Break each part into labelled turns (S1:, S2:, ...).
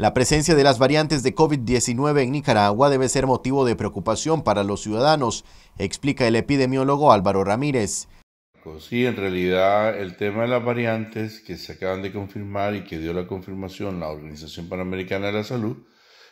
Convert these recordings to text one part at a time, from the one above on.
S1: La presencia de las variantes de COVID-19 en Nicaragua debe ser motivo de preocupación para los ciudadanos, explica el epidemiólogo Álvaro Ramírez.
S2: Sí, en realidad el tema de las variantes que se acaban de confirmar y que dio la confirmación la Organización Panamericana de la Salud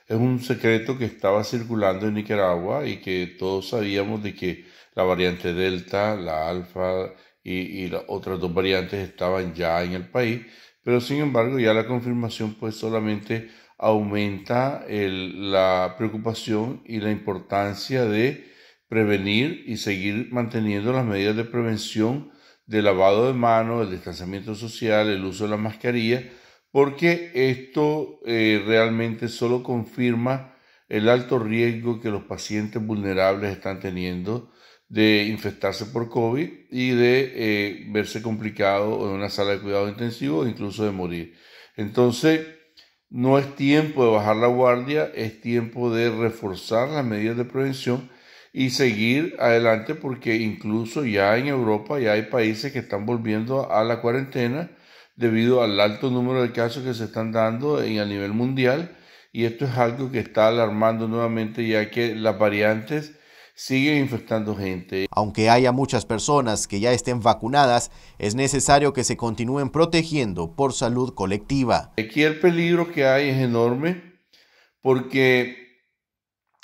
S2: es un secreto que estaba circulando en Nicaragua y que todos sabíamos de que la variante Delta, la Alfa y, las otras dos variantes estaban ya en el país, pero sin embargo ya la confirmación pues solamente aumenta la preocupación y la importancia de prevenir y seguir manteniendo las medidas de prevención de lavado de manos, el distanciamiento social, el uso de la mascarilla, porque esto eh, realmente solo confirma el alto riesgo que los pacientes vulnerables están teniendo de infectarse por COVID y de eh, verse complicado en una sala de cuidado intensivo o incluso de morir. Entonces, no es tiempo de bajar la guardia, es tiempo de reforzar las medidas de prevención y seguir adelante porque incluso ya en Europa ya hay países que están volviendo a la cuarentena debido al alto número de casos que se están dando en, a nivel mundial y esto es algo que está alarmando nuevamente ya que las variantes siguen infectando gente.
S1: Aunque haya muchas personas que ya estén vacunadas, es necesario que se continúen protegiendo por salud colectiva.
S2: Aquí el peligro que hay es enorme porque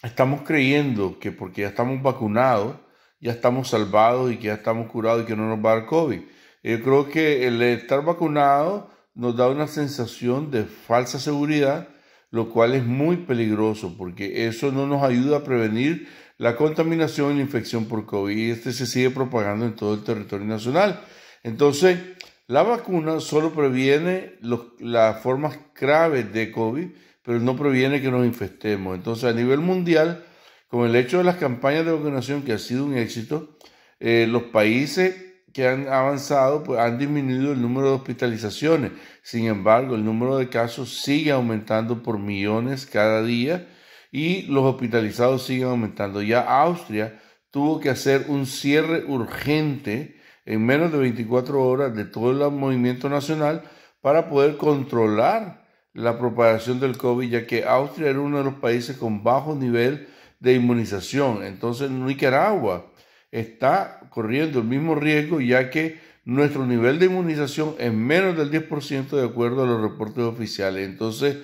S2: estamos creyendo que porque ya estamos vacunados, ya estamos salvados y que ya estamos curados y que no nos va a dar COVID. Yo creo que el estar vacunado nos da una sensación de falsa seguridad, lo cual es muy peligroso porque eso no nos ayuda a prevenir la contaminación y la infección por COVID y este se sigue propagando en todo el territorio nacional. Entonces, la vacuna solo previene las formas graves de COVID, pero no previene que nos infectemos. Entonces, a nivel mundial, con el hecho de las campañas de vacunación que ha sido un éxito, eh, los países que han avanzado pues, han disminuido el número de hospitalizaciones. Sin embargo, el número de casos sigue aumentando por millones cada día y los hospitalizados siguen aumentando. Ya Austria tuvo que hacer un cierre urgente en menos de 24 horas de todo el movimiento nacional para poder controlar la propagación del COVID, ya que Austria era uno de los países con bajo nivel de inmunización. Entonces Nicaragua está corriendo el mismo riesgo, ya que nuestro nivel de inmunización es menos del 10% de acuerdo a los reportes oficiales. Entonces,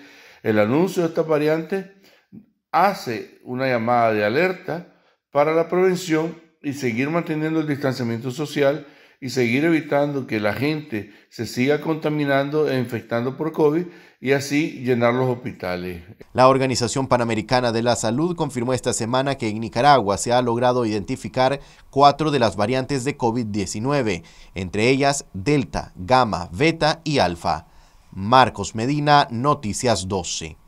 S2: el anuncio de esta variante hace una llamada de alerta para la prevención y seguir manteniendo el distanciamiento social y seguir evitando que la gente se siga contaminando e infectando por COVID y así llenar los hospitales.
S1: La Organización Panamericana de la Salud confirmó esta semana que en Nicaragua se ha logrado identificar cuatro de las variantes de COVID-19, entre ellas Delta, Gamma, Beta y Alfa. Marcos Medina, Noticias 12.